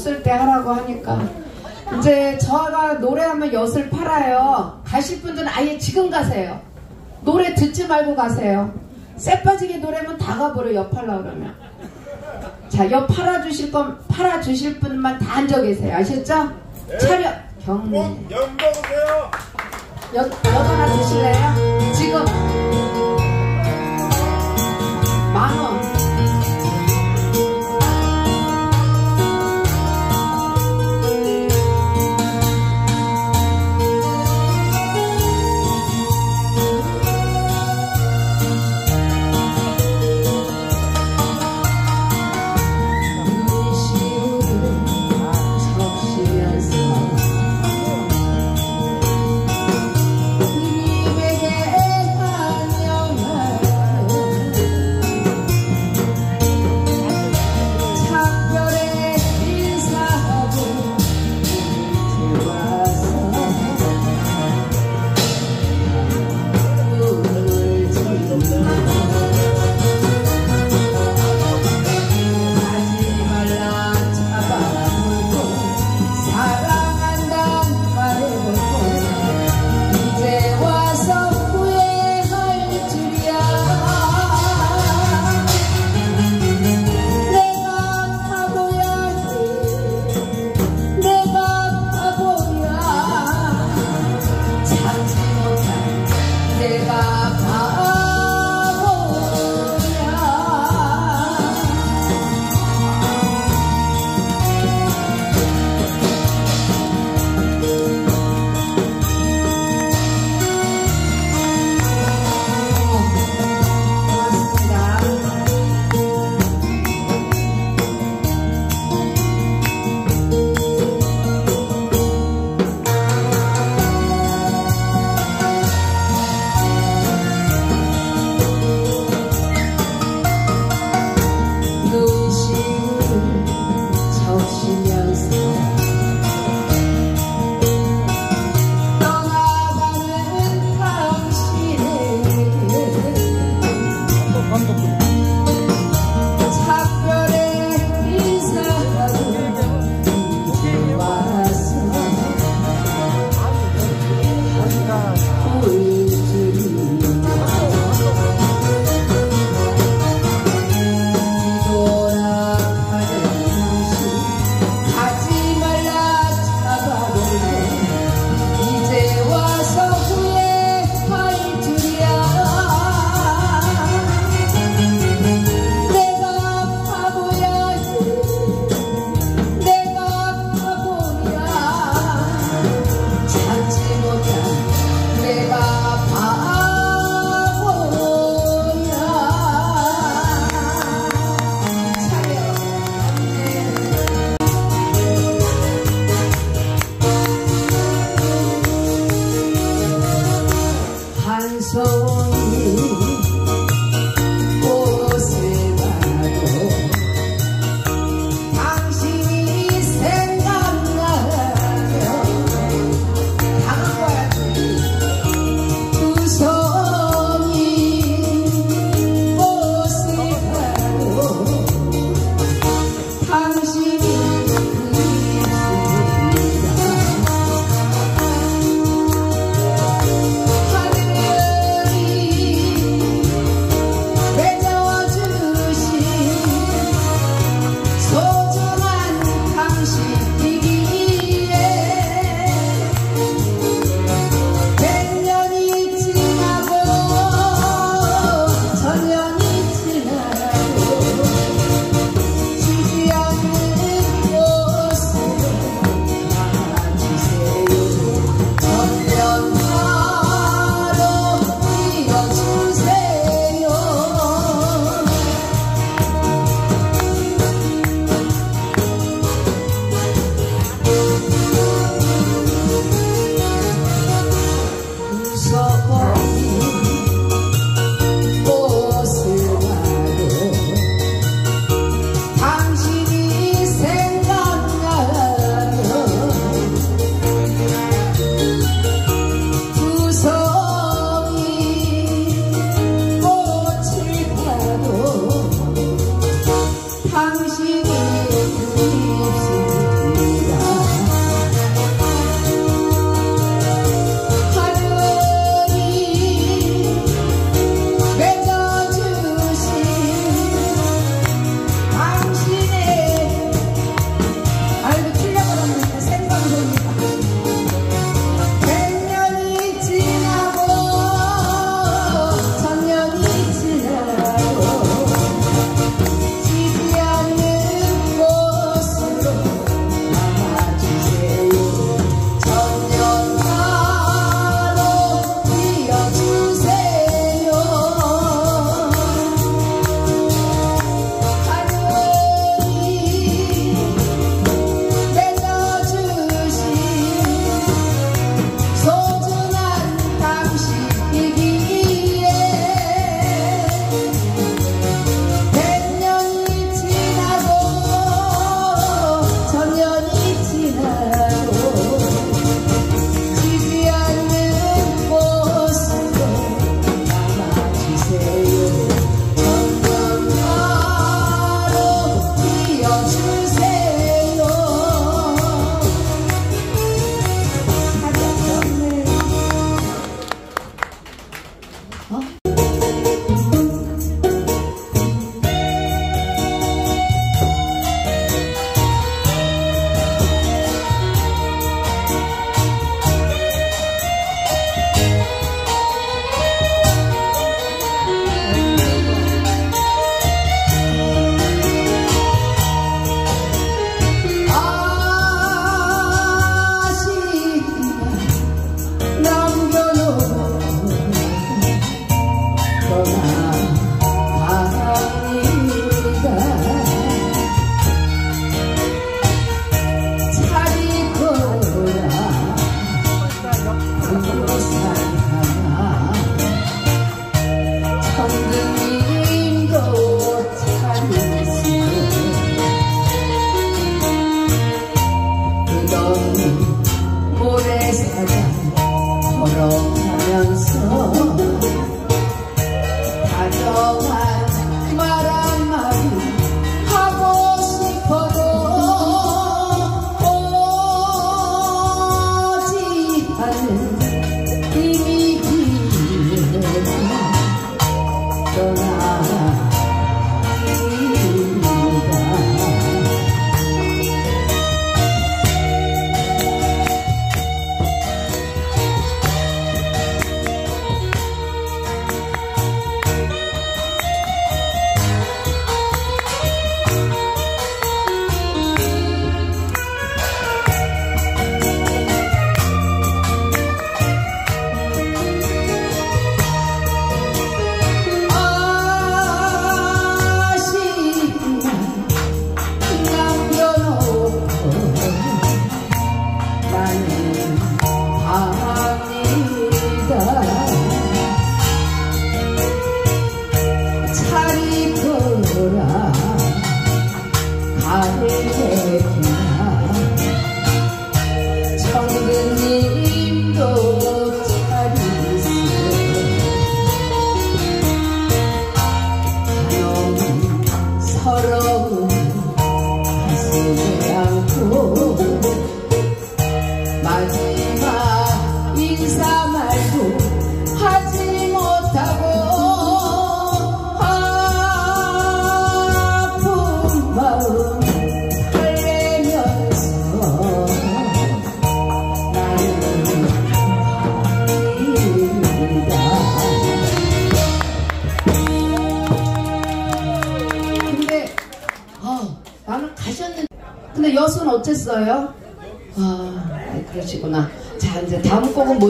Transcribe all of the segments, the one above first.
없을 때 하라고 하니까 이제 저가 노래하면 엿을 팔아요. 가실 분들은 아예 지금 가세요. 노래 듣지 말고 가세요. 쎄 빠지게 노래면 다 가버려 엿 팔라 그러면. 자, 엿 팔아 주실 건 팔아 주실 분만 다 앉아 계세요. 아셨죠? 차렷 경례. 연 먹으세요. 엿, 엿 하나 드실래요? 지금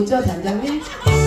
뭐죠 단장님?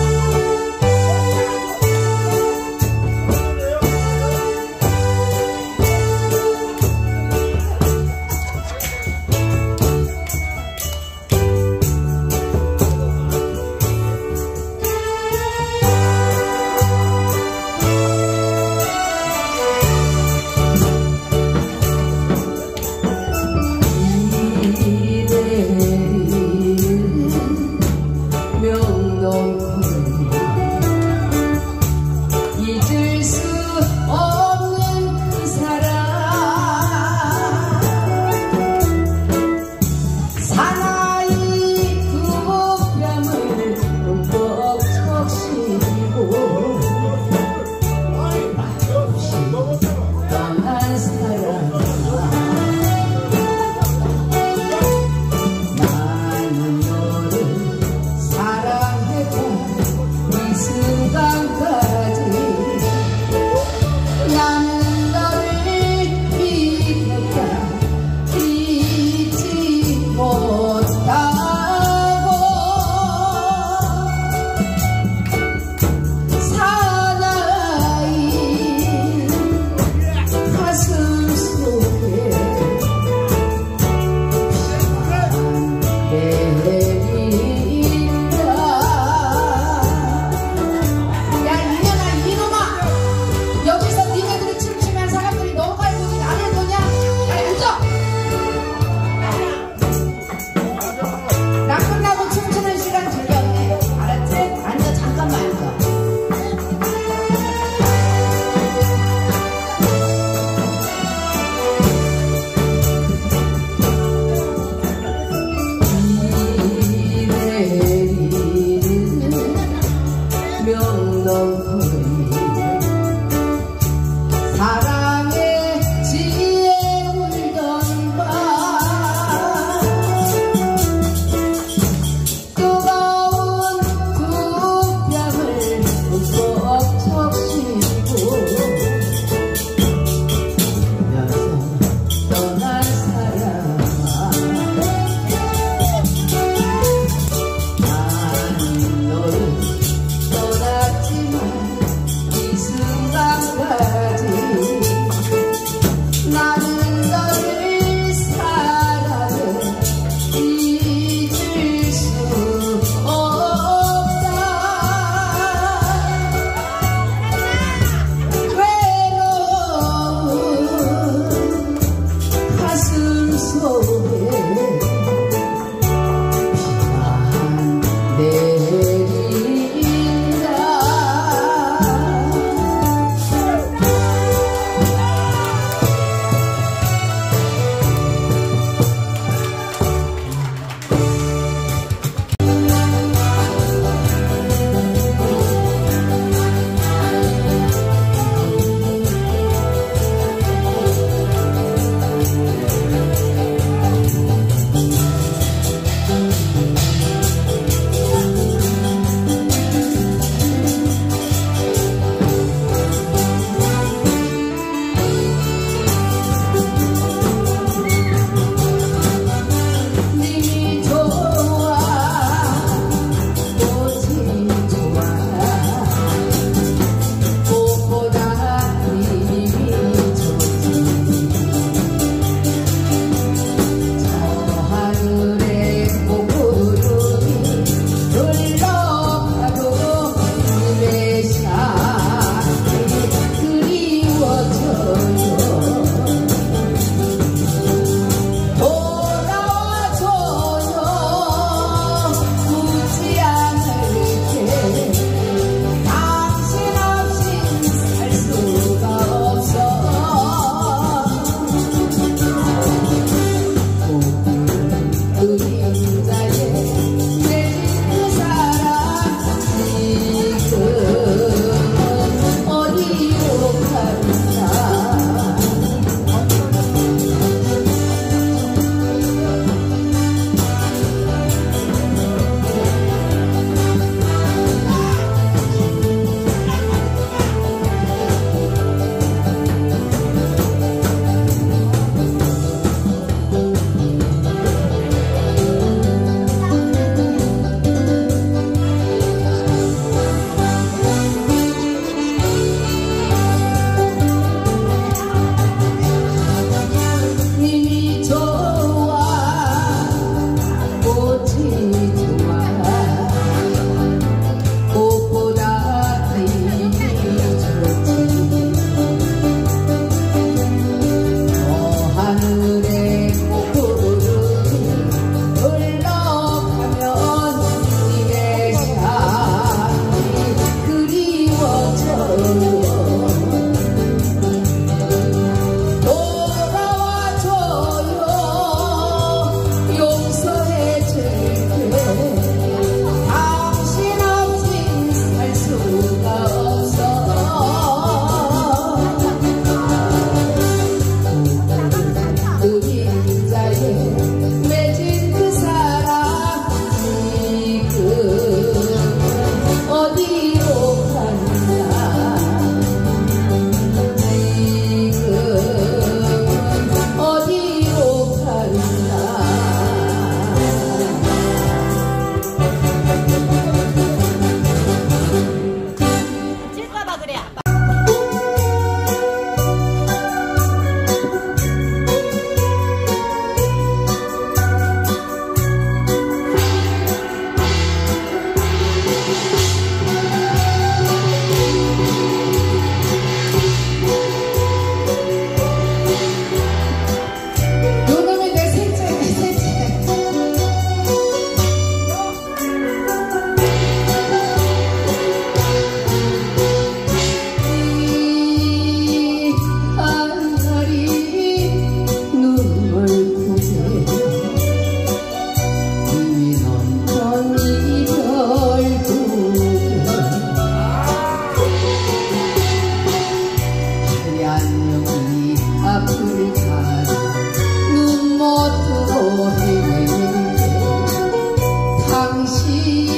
心。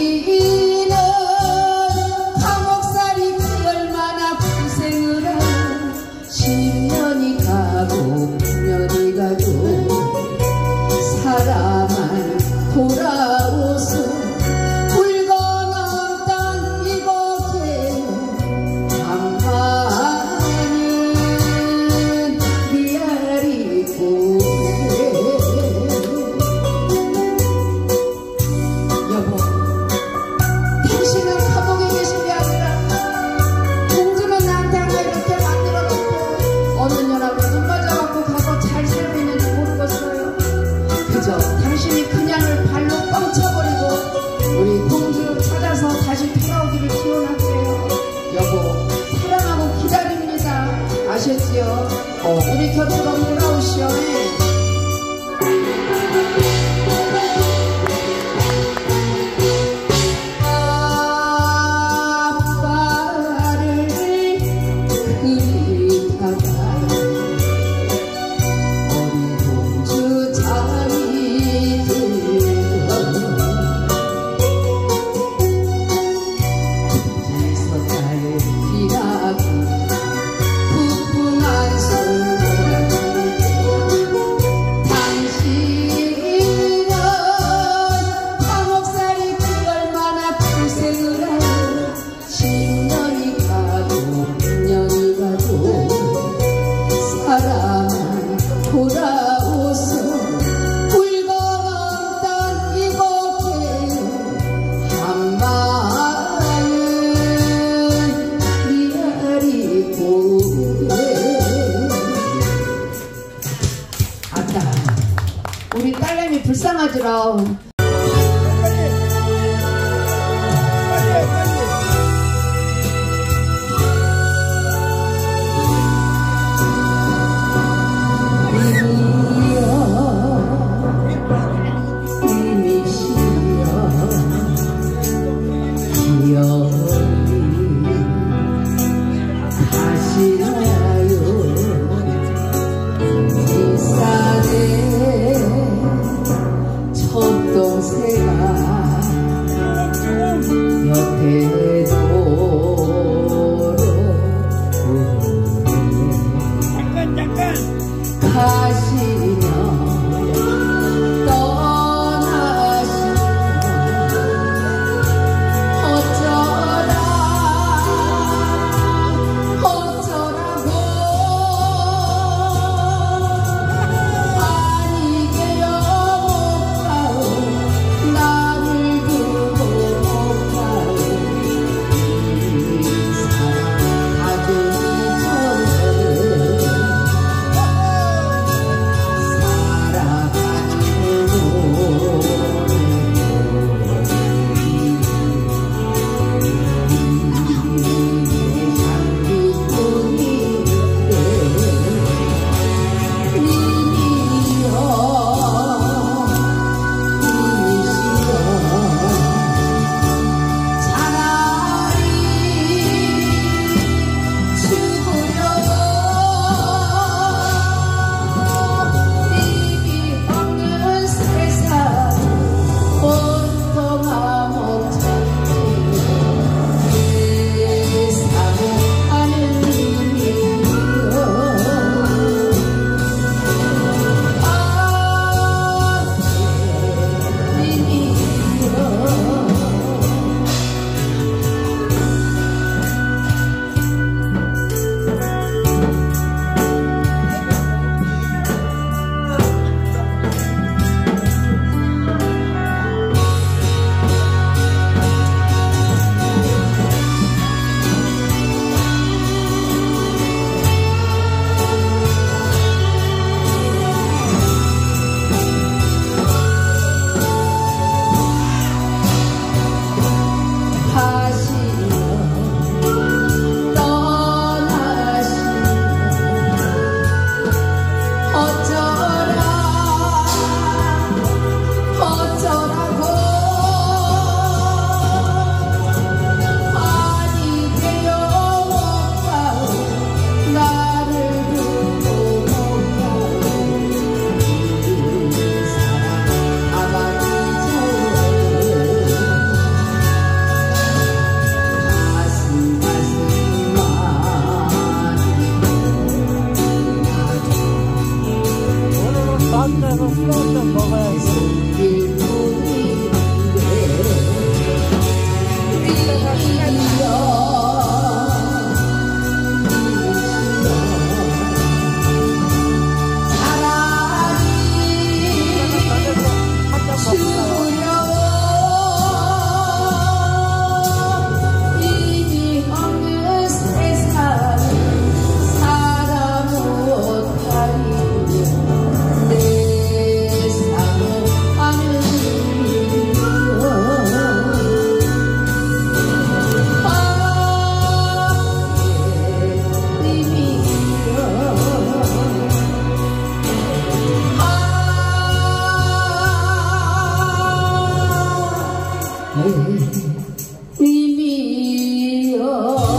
的密友